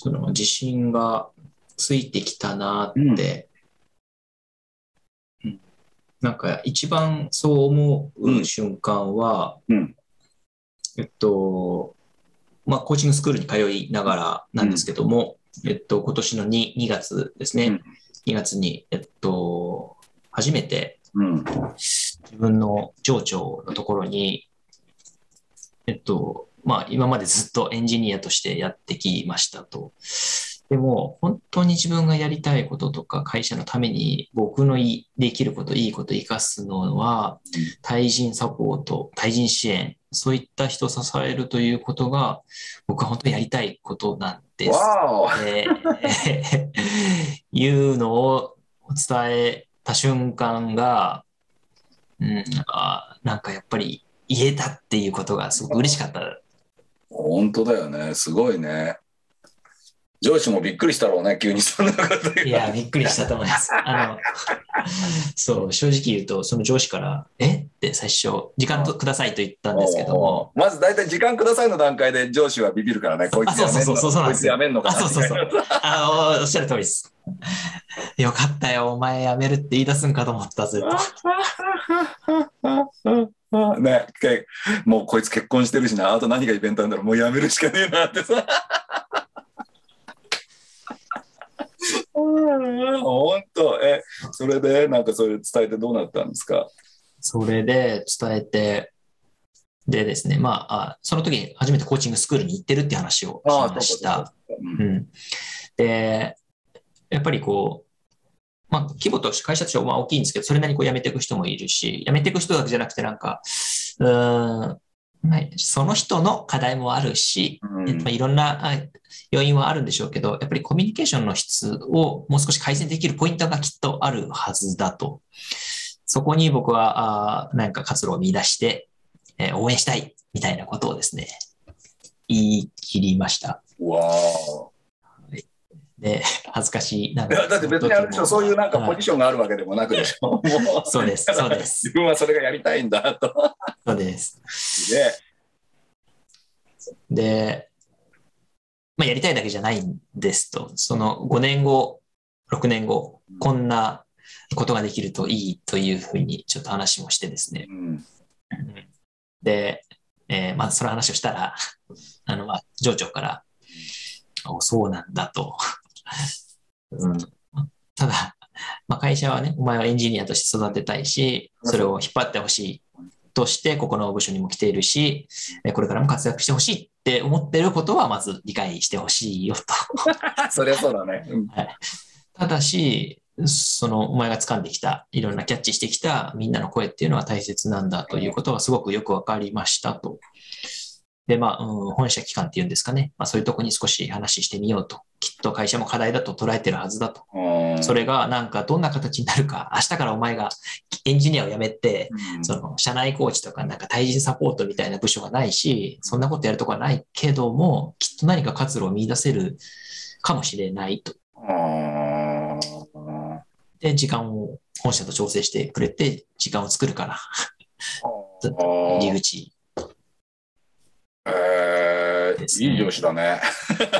その自信がついてきたなって、うん。なんか一番そう思う瞬間は、うん。えっと、まあ、コーチングスクールに通いながらなんですけども、えっと、今年の 2, 2月ですね、うん。2月に、えっと、初めてうん。自分の上長のところに、えっと、まあ、今までずっとエンジニアとしてやってきましたと。でも、本当に自分がやりたいこととか、会社のために僕のいいできること、いいことを生かすのは、対人サポート、対人支援、そういった人を支えるということが、僕は本当にやりたいことなんです。えー いうのを伝えた瞬間が、うん、あなんかやっぱり言えたっていうことがすごく嬉しかった。本当だよね。すごいね。上司もびっくりしたろうね、急にそんなこと言ういや、びっくりしたと思います。あの、そう、正直言うと、その上司から、え？って最初、時間とくださいと言ったんですけども、まず大体時間くださいの段階で上司はビビるからね、こいつやめんのあそうそうそうそうなんこいつやめんのかそうそうそう。あの、おっしゃる通りです。よかったよ、お前辞めるって言い出すんかと思った、ずっと。ね、けもうこいつ結婚してるしな、あと何がイベントなんだろう、もうやめるしかねえなってさ。本当。えそれでなんかそれ伝えてどうなったんですか？それで伝えて、でですね、まあ、あその時初めてコーチングスクールに行ってるって話をしました。うん。うん、で、やっぱりこう、まあ、規模として会社としてはまあ大きいんですけど、それなりにこう辞めていく人もいるし、辞めていく人だけじゃなくて、なんか、うーん、まあその人の課題もあるし、うんえっとまあいろんなあ要因はあるんでしょうけど、やっぱりコミュニケーションの質をもう少し改善できるポイントがきっとあるはずだと。そこに僕はあーなんか活路を見出して、えー応援したいみたいなことをですね、言い切りました。わあで、恥ずかしい。なんいやだって別にあれでしょそういうなんかポジシションがあるわけでもなくでしょ、そうですそうです自分はそれがやりたいんだと。そうです。でで、まあ、やりたいだけじゃないんですと、その5年後、6年後、こんなことができるといいというふうにちょっと話もしてですね。うんで、えーまあ、その話をしたら、あの、まあ、上長から、おそうなんだと。うん、ただ、まあ、会社はね、お前はエンジニアとして育てたいし、それを引っ張ってほしいとして、ここの部署にも来ているし、えこれからも活躍してほしいって思ってることは、まず理解してほしいよと。そりゃそうだね。うんただし、そのお前が掴んできた、いろんなキャッチしてきたみんなの声っていうのは大切なんだということがすごくよくわかりましたと。で、まあ、うん、本社機関っていうんですかね。まあ、そういうとこに少し話してみようと。きっと会社も課題だと捉えてるはずだと。うんそれがなんかどんな形になるか、明日からお前がエンジニアを辞めて、うんその社内コーチとかなんか対人サポートみたいな部署がないし、そんなことやるとこはないけども、きっと何か活路を見出せるかもしれないと。あで、時間を本社と調整してくれて、時間を作るから、ー入り口。えーいい上司だね。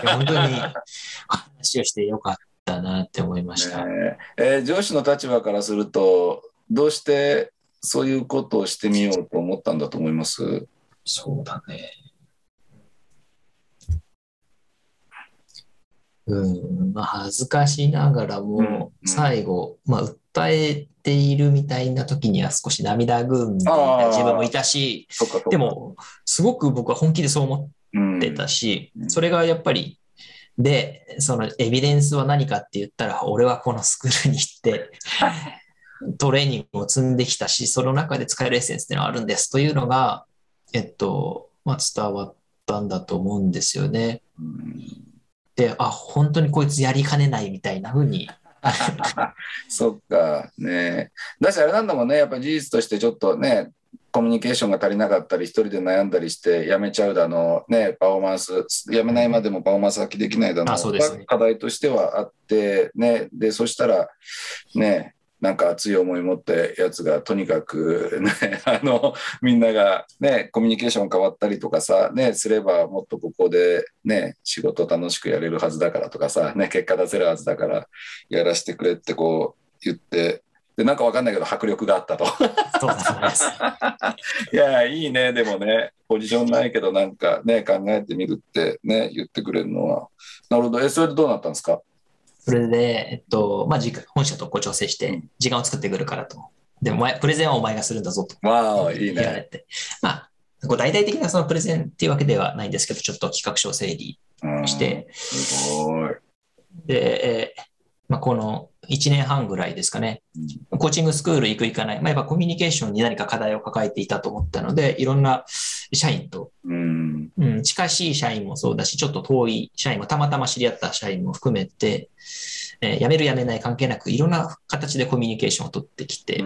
本当に 話をしてよかったなって思いました。ねえー上司の立場からすると、どうしてそういうことをしてみようと思ったんだと思います？そうだね。うん、まあ、恥ずかしながらうん。も、最後、まあ、訴えているみたいな時には少し涙ぐんでいた自分もいたし、でも、すごく僕は本気でそう思うんってたしう、ん。それがやっぱり、で、そのエビデンスは何かって言ったら、俺はこのスクールに行って、トレーニングを積んできたし、その中で使えるエッセンスっていうのがあるんですというのが、えっと、まあ、伝わったんだと思うんですよね。うん。で、あ、本当にこいつやりかねないみたいな風に。そっか。ね。だしあれなんだもんね。やっぱ事実としてちょっとねコミュニケーションが足りなかったり一人で悩んだりして辞めちゃうだのねパフォーマンス辞めないまでもパフォーマンス発揮できないだのね課題としてはあってね。でそしたらねなんか熱い思い持ってやつがとにかくね、あの、みんながね、コミュニケーション変わったりとかさ、ね、すればもっとここでね、仕事楽しくやれるはずだからとかさ、ね、結果出せるはずだからやらせてくれってこう言って、で、なんかわかんないけど迫力があったと。いや、いいね、でもね、ポジションないけどなんかね、考えてみるってね、言ってくれるのは。なるほど。え、それでどうなったんですか？それで、えっと、まあ、本社とこう調整してうん、時間を作ってくるからと。で、お前、プレゼンはお前がするんだぞと。わあ、いいね。言われて。まあ、こう大々的なそのプレゼンっていうわけではないんですけど、ちょっと企画書を整理うんして、すごい。で、えーまあ、この1年半ぐらいですかね、コーチングスクール行く行かない、まあ、やっぱコミュニケーションに何か課題を抱えていたと思ったので、いろんな社員と、うん。うん、近しい社員もそうだし、ちょっと遠い社員も、たまたま知り合った社員も含めて、えー辞める辞めない関係なく、いろんな形でコミュニケーションを取ってきて、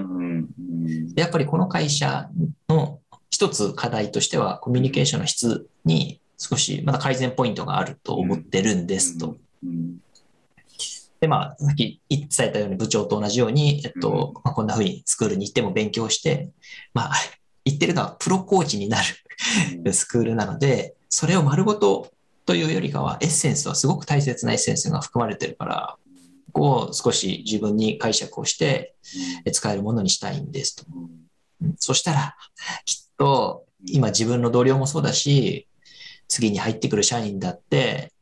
やっぱりこの会社の一つ課題としては、コミュニケーションの質に少しまだ改善ポイントがあると思ってるんですと。うん。で、まあ、さっき伝えたように部長と同じように、えっと、まあ、こんな風にスクールに行っても勉強して、まあ、言ってるのはプロコーチになるスクールなので、それを丸ごとというよりかは、エッセンスはすごく大切なエッセンスが含まれてるから、ここを少し自分に解釈をしてえ使えるものにしたいんですと。うん。そしたら、きっと今自分の同僚もそうだし、次に入ってくる社員だって、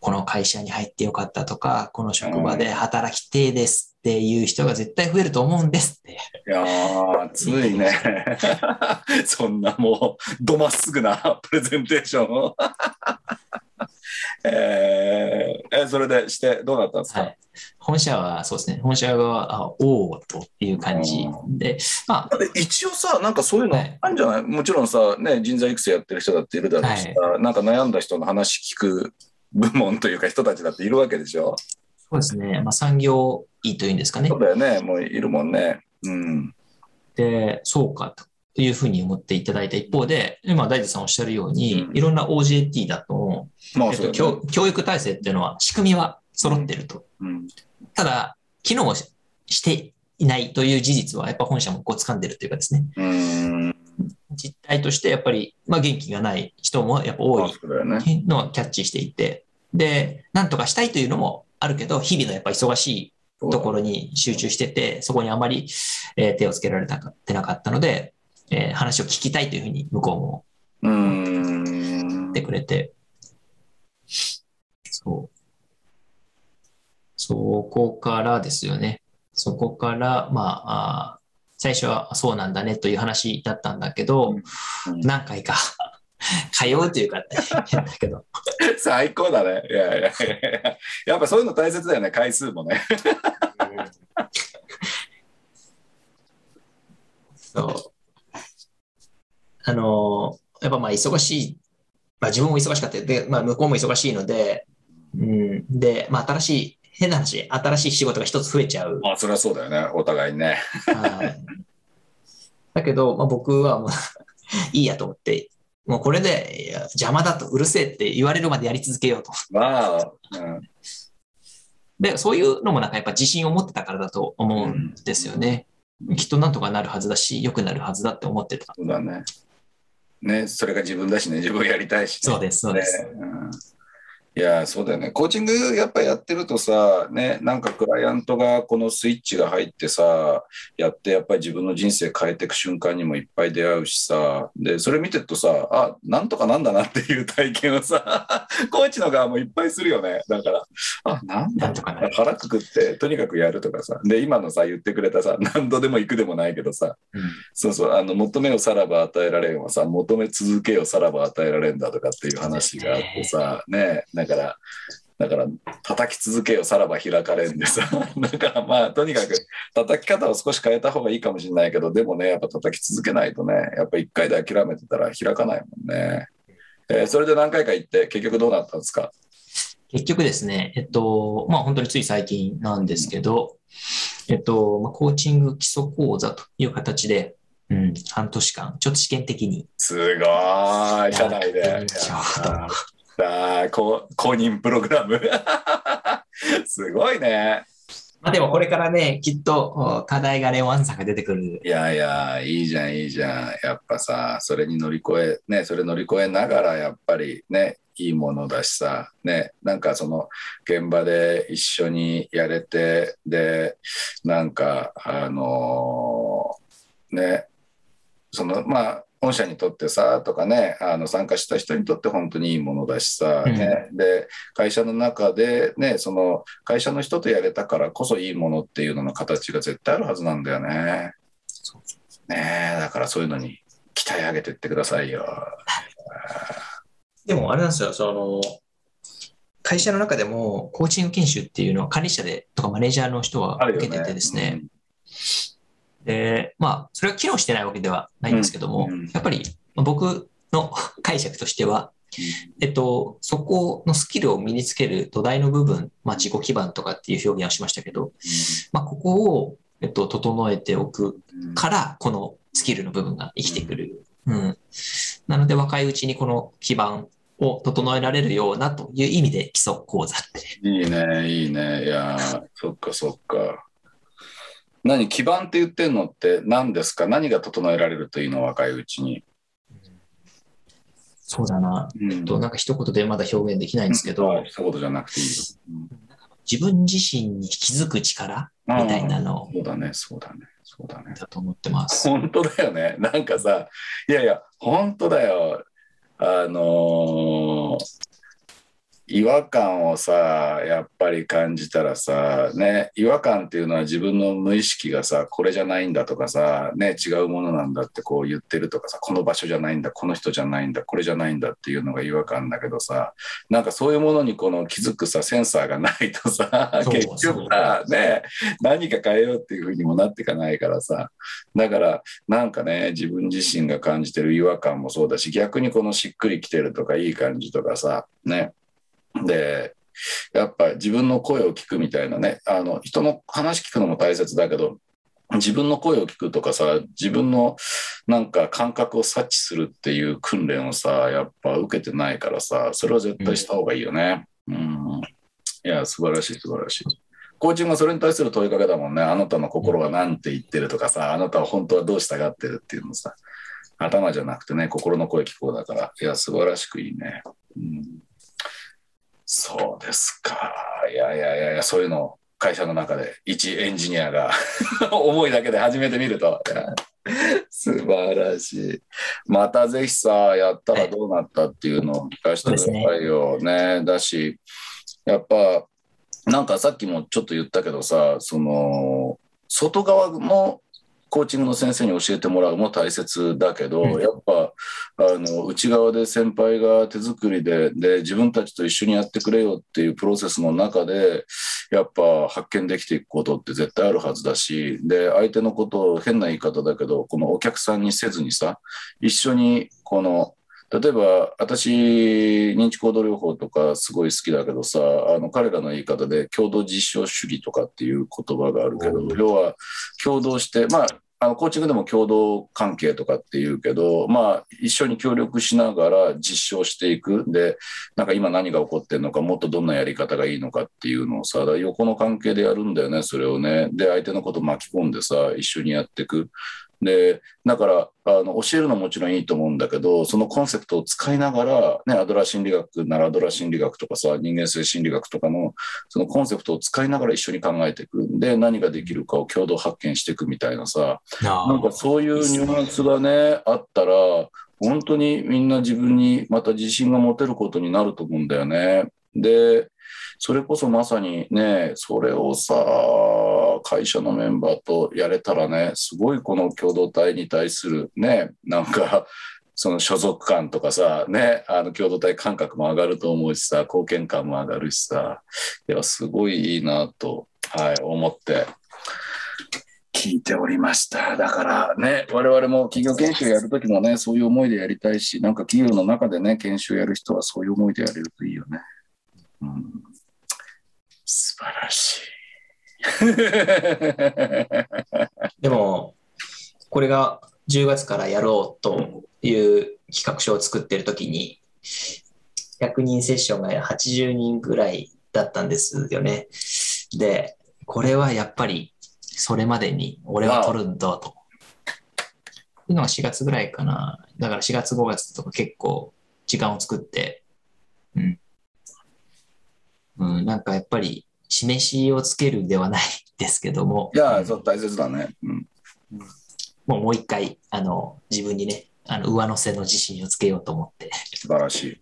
この会社に入ってよかったとか、この職場で働きてえですっていう人が絶対増えると思うんですって。いやー、熱いね。そんなもう、どまっすぐな プレゼンテーションを。えーえ、それでして、どうなったんですか、はい。本社はそうですね。本社は、あおおという感じで、まあ、一応さ、なんかそういうのはいあるんじゃない、もちろんさ、ね、人材育成やってる人だっているだろうしさ、なんか悩んだ人の話聞く部門というか人たちだっているわけでしょ？そうですね。まあ、産業医というんですかねそう。だよね、もういるもんね。うん。で、そうかというふうに思っていただいた一方で、今、大地さんおっしゃるように、うんいろんな OJT だと。教教育体制っていうのは仕組みは揃ってると。うんただ、機能ししていないという事実は、やっぱ本社もこう掴んでるというかですね、うん。実態としてやっぱり、まあ、元気がない人もやっぱ多い。のはキャッチしていて、で、なんとかしたいというのもあるけど、日々のやっぱ忙しいところに集中してて、そこにあまり、えー手をつけられたかってなかったので、えー話を聞きたいというふうに向こうもうん。言ってくれて、そう。そこからですよね。そこから、まあ、あー最初はそうなんだねという話だったんだけど、うん何回か 通うというか、変だけど、最高だね。いやいやいやいや。やっぱそういうの大切だよね、回数もね。そう。あの、やっぱまあ忙しい、まあ自分も忙しかった。で、まあ向こうも忙しいので、うん、で、まあ新しい、変な話、新しい仕事が一つ増えちゃう。まあそれはそうだよね、お互いにね。はいだけど、まあ僕はもういいやと思って、もうこれでいや邪魔だとうるせえって言われるまでやり続けようと。まあ、うんで、そういうのもなんかやっぱ自信を持ってたからだと思うんですよね。きっとなんとかなるはずだし、良くなるはずだって思ってた。そうだね。ね、それが自分だしね、自分やりたいし、ね。そうです、そうです。ねうんいや、そうだよね。コーチングやっぱりやってるとさ、ね、なんかクライアントがこのスイッチが入ってさ、やってやっぱり自分の人生変えていく瞬間にもいっぱい出会うしさ、で、それ見てるとさ、あ、なんとかなんだなっていう体験をさ、コーチの側もいっぱいするよね。だから、あ、なんだとかなる。腹くくってとにかくやるとかさ、で、今のさ、言ってくれたさ、何度でも行くでもないけどさ、うん。そうそう、あの、求めをさらば与えられんはさ、求め続けよさらば与えられんだとかっていう話があってさ、ね、だから、だから、叩き続けよさらば開かれんでさ、だからまあ、とにかく、叩き方を少し変えた方がいいかもしれないけど、でもね、やっぱ叩き続けないとね、やっぱ一回で諦めてたら開かないもんね。えーそれで何回か行って、結局どうなったんですか？結局ですね、えっと、まあ本当につい最近なんですけど、えっと、まあ、コーチング基礎講座という形で、うん、半年間、ちょっと試験的に。すごーい、社内で。やってみましょうとやったー公公認プログラム。すごいね。まあでもこれからね、きっと課題がね、ワンさんが出てくる。いやいや、いいじゃん、いいじゃん。やっぱさ、それに乗り越え、ね、それ乗り越えながら、やっぱりね、いいものだしさ、ね、なんかその現場で一緒にやれて、で、なんか、あのーね、その、まあ、本社にとってさとかねあの参加した人にとって本当にいいものだしさ、ね。で会社の中で、ね、その会社の人とやれたからこそいいものっていうのの形が絶対あるはずなんだよね。ねだからそういうのに鍛え上げていってくださいよ。でもあれなんですよその会社の中でもコーチング研修っていうのは管理者でとかマネージャーの人は受けててですね、で、まあ、それは機能してないわけではないんですけども、やっぱり僕の 解釈としては、えっと、そこのスキルを身につける土台の部分、まあ、自己基盤とかっていう表現をしましたけど、まあ、ここを、えっと、整えておくから、このスキルの部分が生きてくる。うん。なので、若いうちにこの基盤を整えられるようなという意味で基礎講座って。いいね、いいね。いや、そっかそっか。何、基盤って言ってんのって何ですか？何が整えられるというの？若いうちに。そうだな。うん、えっと、なんか一言でまだ表現できないんですけど。うん、一言じゃなくていいよ。うん自分自身に気づく力みたいなのそうだね、そうだね、そうだね。だと思ってます。本当だよね。なんかさ、いやいや、本当だよ。あのー、違和感をさやっぱり感じたらさね違和感っていうのは自分の無意識がさこれじゃないんだとかさね違うものなんだってこう言ってるとかさこの場所じゃないんだこの人じゃないんだこれじゃないんだっていうのが違和感だけどさなんかそういうものにこの気づくさセンサーがないとさ結局さね何か変えようっていうふうにもなっていかないからさだからなんかね自分自身が感じてる違和感もそうだし逆にこのしっくりきてるとかいい感じとかさねで、やっぱ自分の声を聞くみたいなね、あの人の話聞くのも大切だけど、自分の声を聞くとかさ、自分のなんか感覚を察知するっていう訓練をさ、やっぱ受けてないからさ、それは絶対した方がいいよね。うん。うん、いや、素晴らしい、素晴らしい。コーチングはそれに対する問いかけだもんね。あなたの心は何て言ってるとかさ、あなたは本当はどうしたがってるっていうのさ、頭じゃなくてね、心の声聞こうだから、いや、素晴らしくいいね。うんそうですか。いやいやいやそういうのを会社の中で一エンジニアが 思いだけで始めてみると。素晴らしい。またぜひさ、やったらどうなったっていうのを聞かせてくださいよね。ねだし、やっぱ、なんかさっきもちょっと言ったけどさ、その、外側もコーチングの先生に教えてもらうも大切だけど、うん、やっぱあの内側で先輩が手作りでで自分たちと一緒にやってくれよっていうプロセスの中でやっぱ発見できていくことって絶対あるはずだしで相手のことを変な言い方だけどこのお客さんにせずにさ一緒にこの例えば私認知行動療法とかすごい好きだけどさあの彼らの言い方で共同実証主義とかっていう言葉があるけど要は共同してまああのコーチングでも共同関係とかっていうけど、まあ、一緒に協力しながら実証していく。で、なんか今何が起こってるのか、もっとどんなやり方がいいのかっていうのをさ、横の関係でやるんだよね、それをね。で、相手のこと巻き込んでさ、一緒にやっていく。で、だから、あの、教えるのももちろんいいと思うんだけど、そのコンセプトを使いながら、ね、アドラー心理学ならアドラー心理学とかさ、人間性心理学とかの、そのコンセプトを使いながら一緒に考えていく。で、何ができるかを共同発見していくみたいなさ、なんかそういうニュアンスがね、あったら、本当にみんな自分にまた自信が持てることになると思うんだよね。で、それこそまさにね、それをさ、会社のメンバーとやれたらね、すごいこの共同体に対するね、なんか、その所属感とかさ、ね、あの共同体感覚も上がると思うしさ、貢献感も上がるしさ、いや、すごいいいなと、はい、思って聞いておりました。だからね、我々も企業研修やるときもね、そういう思いでやりたいし、なんか企業の中でね、研修やる人はそういう思いでやれるといいよね。うん、素晴らしい。でも、これが10月からやろうという企画書を作ってる時に、100人セッションが80人ぐらいだったんですよね。で、これはやっぱりそれまでに俺は取るんだと。っていうのが4月ぐらいかな。だから4月5月とか結構時間を作って、うん。うん、なんかやっぱり示しをつけるではないですけども、いや、そう大切だね。うん。もうもう一回、あの、自分にね、あの上乗せの自信をつけようと思って。素晴らしい。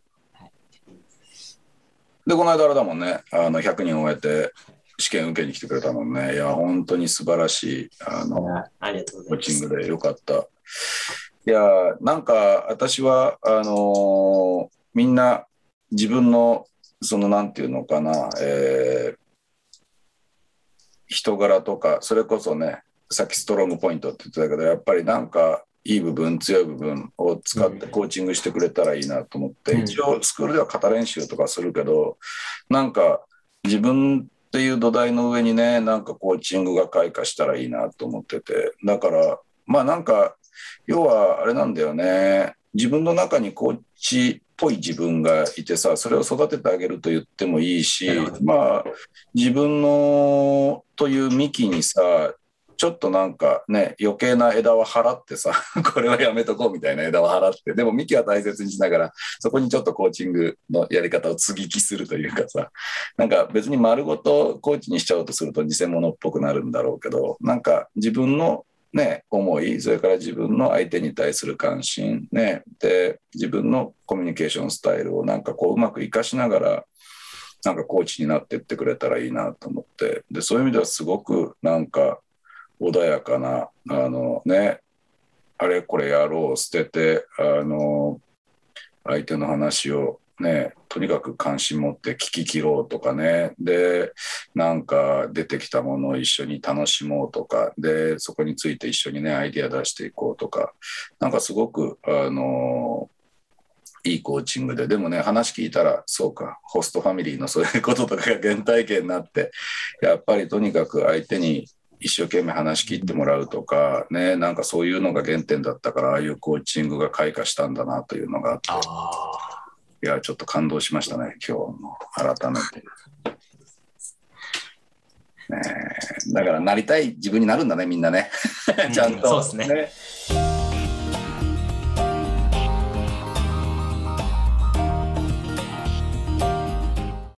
で、この間あれだもんね、あの100人終えて試験受けに来てくれたもんね。いや、本当に素晴らしいあのありがとうござコーいます。チングでよかった。いや、なんか私は、あのみんな自分の、そのなんていうのかな、えー人柄とか、それこそね、さっきストロングポイントって言ってたけど、やっぱりなんかいい部分、強い部分を使ってコーチングしてくれたらいいなと思って、うん。一応スクールでは型練習とかするけど、なんか自分っていう土台の上にね、なんかコーチングが開花したらいいなと思ってて、だから、まあなんか、要はあれなんだよね、自分の中にコーチっぽい自分がいてさ、それを育ててあげると言ってもいいしまあ、自分のという幹にさ、ちょっとなんかね、余計な枝は払ってさ、これはやめとこうみたいな枝は払って、でも幹は大切にしながら、そこにちょっとコーチングのやり方を継ぎ木するというかさ、なんか別に丸ごとコーチにしちゃおうとすると偽物っぽくなるんだろうけど、なんか自分のね、思い、それから自分の相手に対する関心、ね、で、自分のコミュニケーションスタイルをなんかこううまく活かしながら、なんかコーチになってってくれたらいいなと思って、で、そういう意味ではすごくなんか穏やかな、あのね、あれこれやろう、捨てて、あの、相手の話をね、とにかく関心持って聞き切ろうとかね、で、なんか出てきたものを一緒に楽しもうとか、で、そこについて一緒にね、アイディア出していこうとか、なんかすごく、あの、いいコーチングで、でもね、話聞いたら、そうか、ホストファミリーのそういうこととかが原体験になって、やっぱりとにかく相手に一生懸命話し切ってもらうとか、ね、なんかそういうのが原点だったから、ああいうコーチングが開花したんだなというのがあって、いや、ちょっと感動しましたね、今日も改めて。ねえだから、なりたい自分になるんだね、みんなね。ちゃんと。そうですね